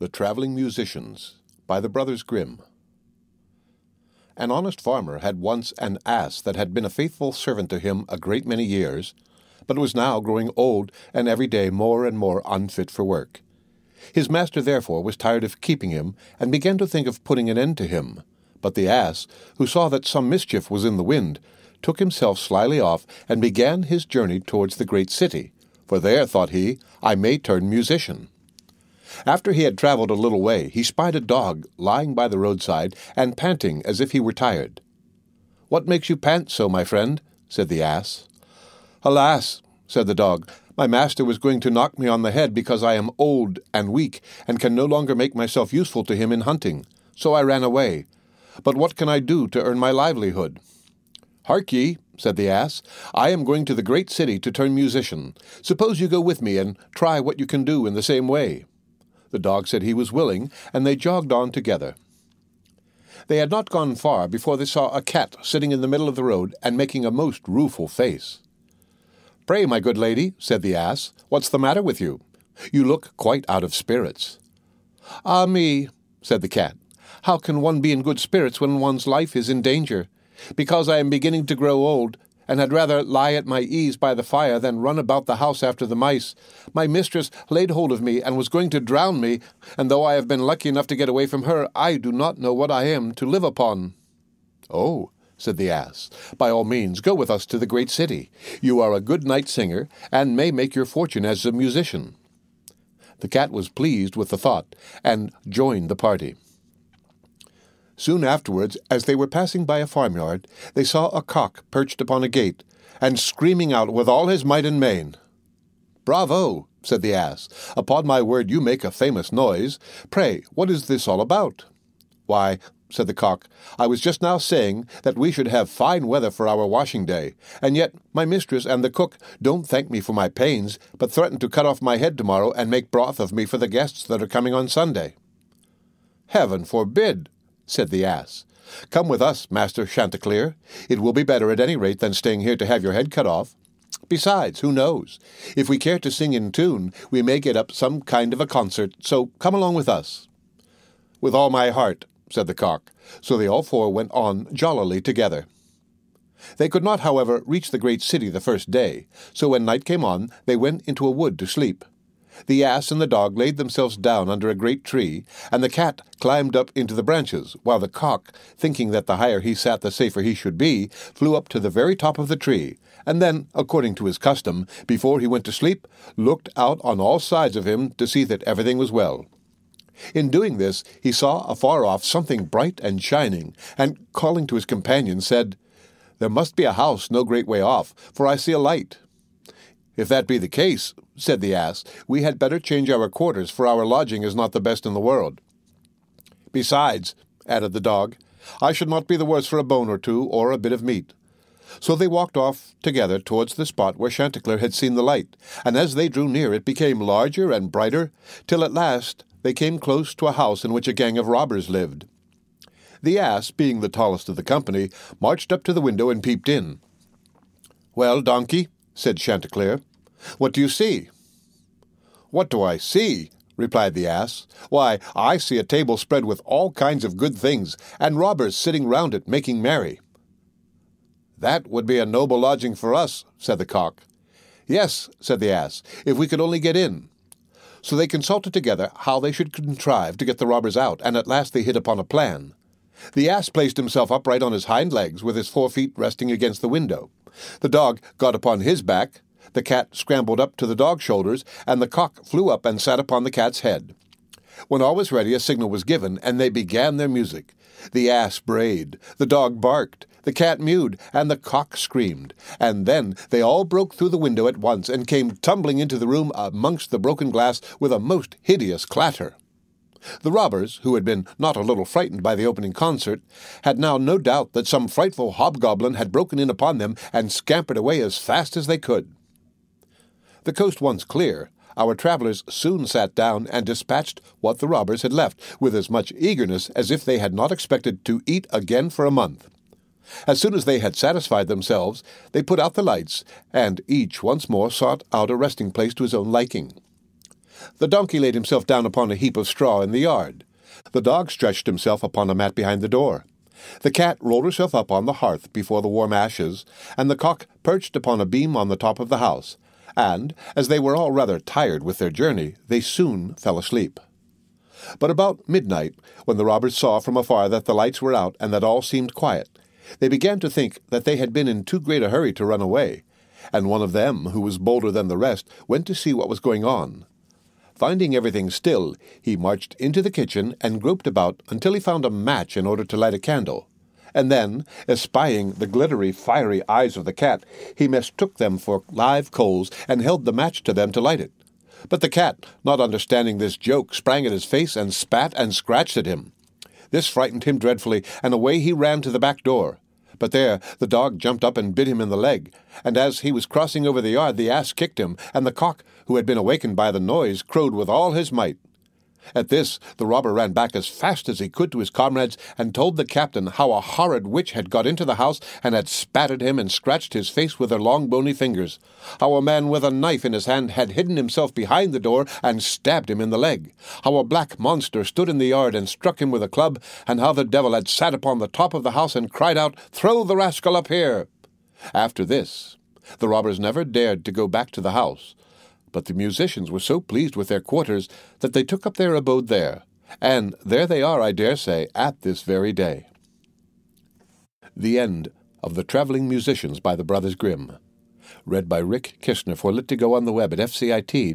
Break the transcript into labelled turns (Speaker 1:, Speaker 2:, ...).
Speaker 1: The Traveling Musicians by the Brothers Grimm. An honest farmer had once an ass that had been a faithful servant to him a great many years, but was now growing old and every day more and more unfit for work. His master therefore was tired of keeping him, and began to think of putting an end to him. But the ass, who saw that some mischief was in the wind, took himself slyly off, and began his journey towards the great city, for there, thought he, I may turn musician. After he had travelled a little way, he spied a dog lying by the roadside and panting as if he were tired. What makes you pant so, my friend? said the ass. Alas, said the dog, my master was going to knock me on the head because I am old and weak and can no longer make myself useful to him in hunting, so I ran away. But what can I do to earn my livelihood? Hark ye, said the ass, I am going to the great city to turn musician. Suppose you go with me and try what you can do in the same way. The dog said he was willing, and they jogged on together. They had not gone far before they saw a cat sitting in the middle of the road and making a most rueful face. Pray, my good lady, said the ass, what's the matter with you? You look quite out of spirits. Ah me, said the cat, how can one be in good spirits when one's life is in danger? Because I am beginning to grow old, and had rather lie at my ease by the fire than run about the house after the mice. My mistress laid hold of me and was going to drown me, and though I have been lucky enough to get away from her, I do not know what I am to live upon. Oh, said the ass, by all means go with us to the great city. You are a good night singer, and may make your fortune as a musician. The cat was pleased with the thought, and joined the party. Soon afterwards, as they were passing by a farmyard, they saw a cock perched upon a gate, and screaming out with all his might and main. Bravo, said the ass. Upon my word, you make a famous noise. Pray, what is this all about? Why, said the cock, I was just now saying that we should have fine weather for our washing day, and yet my mistress and the cook don't thank me for my pains, but threaten to cut off my head tomorrow and make broth of me for the guests that are coming on Sunday. Heaven forbid, said the ass. Come with us, Master Chanticleer. It will be better at any rate than staying here to have your head cut off. Besides, who knows? If we care to sing in tune, we may get up some kind of a concert, so come along with us. With all my heart, said the cock. So they all four went on jollily together. They could not, however, reach the great city the first day, so when night came on, they went into a wood to sleep. The ass and the dog laid themselves down under a great tree, and the cat climbed up into the branches, while the cock, thinking that the higher he sat the safer he should be, flew up to the very top of the tree, and then, according to his custom, before he went to sleep, looked out on all sides of him to see that everything was well. In doing this, he saw afar off something bright and shining, and calling to his companion, said, There must be a house no great way off, for I see a light. If that be the case, said the ass, we had better change our quarters, for our lodging is not the best in the world. Besides, added the dog, I should not be the worse for a bone or two, or a bit of meat. So they walked off together towards the spot where Chanticleer had seen the light, and as they drew near it became larger and brighter, till at last they came close to a house in which a gang of robbers lived. The ass, being the tallest of the company, marched up to the window and peeped in. Well, donkey, said Chanticleer, what do you see? What do I see? replied the ass. Why, I see a table spread with all kinds of good things, and robbers sitting round it making merry. That would be a noble lodging for us, said the cock. Yes, said the ass, if we could only get in. So they consulted together how they should contrive to get the robbers out, and at last they hit upon a plan. The ass placed himself upright on his hind legs, with his forefeet resting against the window. The dog got upon his back, the cat scrambled up to the dog's shoulders, and the cock flew up and sat upon the cat's head. When all was ready, a signal was given, and they began their music. The ass brayed, the dog barked, the cat mewed, and the cock screamed. And then they all broke through the window at once, and came tumbling into the room amongst the broken glass with a most hideous clatter. The robbers, who had been not a little frightened by the opening concert, had now no doubt that some frightful hobgoblin had broken in upon them and scampered away as fast as they could. The coast once clear, our travellers soon sat down and dispatched what the robbers had left with as much eagerness as if they had not expected to eat again for a month. As soon as they had satisfied themselves, they put out the lights, and each once more sought out a resting place to his own liking. The donkey laid himself down upon a heap of straw in the yard. The dog stretched himself upon a mat behind the door. The cat rolled herself up on the hearth before the warm ashes, and the cock perched upon a beam on the top of the house, and, as they were all rather tired with their journey, they soon fell asleep. But about midnight, when the robbers saw from afar that the lights were out and that all seemed quiet, they began to think that they had been in too great a hurry to run away, and one of them, who was bolder than the rest, went to see what was going on. Finding everything still, he marched into the kitchen and groped about until he found a match in order to light a candle. And then, espying the glittery, fiery eyes of the cat, he mistook them for live coals and held the match to them to light it. But the cat, not understanding this joke, sprang at his face and spat and scratched at him. This frightened him dreadfully, and away he ran to the back door. But there the dog jumped up and bit him in the leg, and as he was crossing over the yard the ass kicked him, and the cock, who had been awakened by the noise, crowed with all his might. At this, the robber ran back as fast as he could to his comrades and told the captain how a horrid witch had got into the house and had spat at him and scratched his face with her long bony fingers, how a man with a knife in his hand had hidden himself behind the door and stabbed him in the leg, how a black monster stood in the yard and struck him with a club, and how the devil had sat upon the top of the house and cried out, Throw the rascal up here! After this, the robbers never dared to go back to the house, but the musicians were so pleased with their quarters that they took up their abode there, and there they are, I dare say, at this very day. The End of The Traveling Musicians by the Brothers Grimm. Read by Rick Kishner for Lit2Go on the web at fcit.usf.edu.